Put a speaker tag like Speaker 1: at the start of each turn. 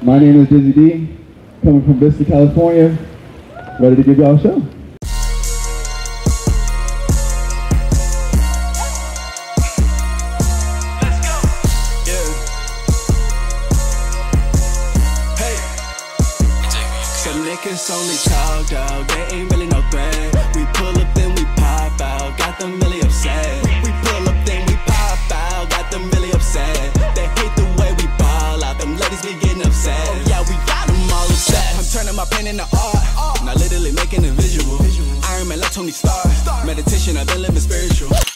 Speaker 1: My name is Dizzy Dee, coming from Vista, California. Ready to give y'all a show. Let's go. Yeah. Hey.
Speaker 2: Some niggas only talk, dog. They ain't really no painting the art. now literally making a visual. Iron Man, like Tony Stark. Meditation, I've been living spiritual.